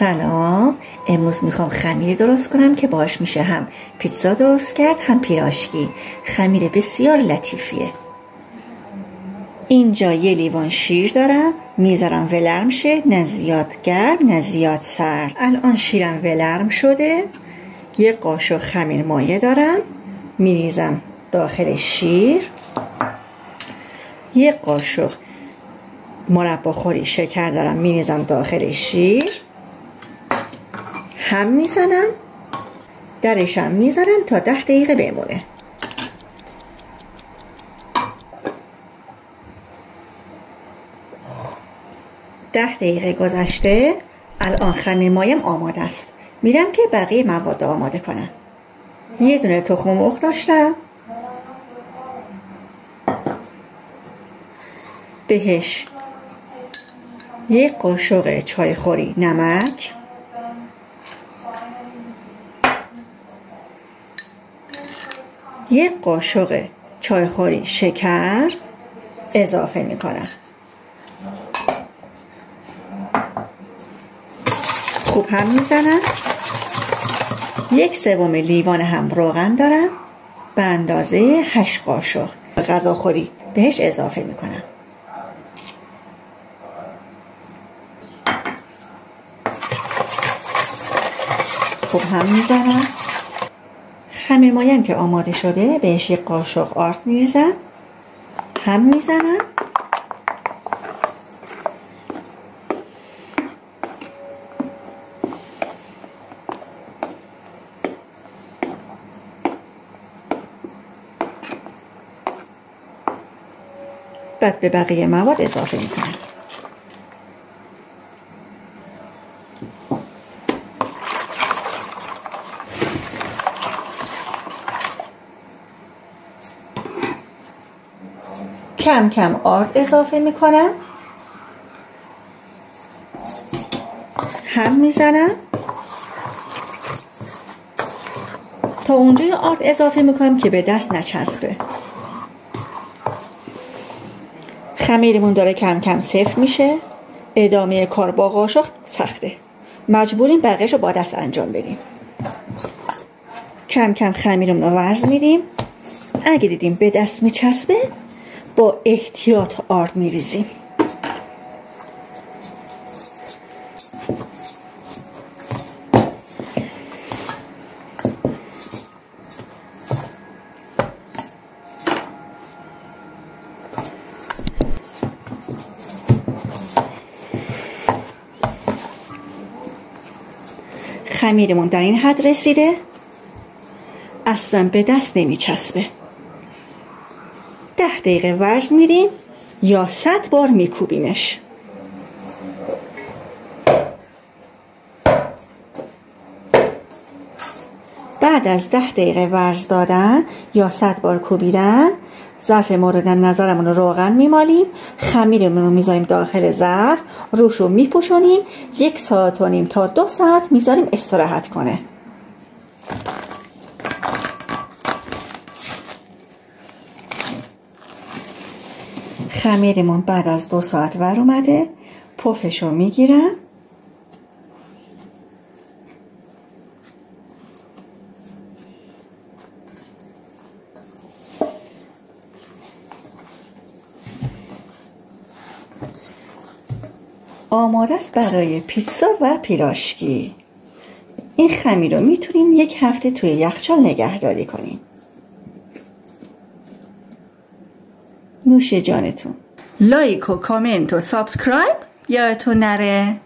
سلام. امروز می‌خوام خمیر درست کنم که باش میشه هم پیتزا درست کرد هم پیراشکی. خمیر بسیار لطیفیه. اینجا یه لیوان شیر دارم. می‌ذارم ولرم شه. نه زیاد گرم نه زیاد سرد. الان شیرم ولرم شده. یه قاشق خمیر مایه دارم. میریزم داخل شیر. یه قاشق مربا خوری شکر دارم. میریزم داخل شیر. هم می‌زنم درشم می‌ذارم تا ده دقیقه بمونه. ده دقیقه گذشته الان خمیر مایم آماده است. میرم که بقیه مواد آماده کنم. یه دونه تخم مرغ داشتم. بهش یک قاشق چای خوری نمک. یک قاشق چایخوری شکر اضافه می کنم خوب هم می‌زنم. یک سوم لیوان هم روغن دارم. به اندازه هشت قاشق غذاخوری بهش اضافه می کنم خوب هم می‌زنم. خمیر مایم که آماده شده بهش یک قاشق آرد میریزم. هم می‌زنم. بعد به بقیه مواد اضافه می‌کنم. کم کم آرد اضافه می‌کنم. هم می‌زنم. تا اونجای آرد اضافه می‌کنم که به دست نچسبه. خمیرمون داره کم کم صفر میشه. ادامه کار با قاشق سخته. مجبوریم بقیهش رو با دست انجام بدیم. کم کم خمیرمون رو ورز میدیم. اگه دیدیم به دست میچسبه با احتیاط آرد میریزیم. خمیرمون در این حد رسیده. اصلا به دست نمیچسبه. ده دقیقه ورز میریم یا صد بار میکوبیمش. بعد از ده دقیقه ورز دادن یا صد بار کوبیدن ظرف مورد نظرمون رو روغن میمالیم خمیرمون رو می‌ذاریم داخل ظرف روش رو میپوشونیم یک ساعت و نیم تا دو ساعت می‌ذاریم استراحت کنه. خمیرمون بعد از دو ساعت ور اومده. پفش رو می‌گیرم. آماده است برای پیتزا و پیراشکی. این خمیر رو می‌تونین یک هفته توی یخچال نگهداری کنین نوش جانتون. لایک و کامنت و subscribe یادتون نره.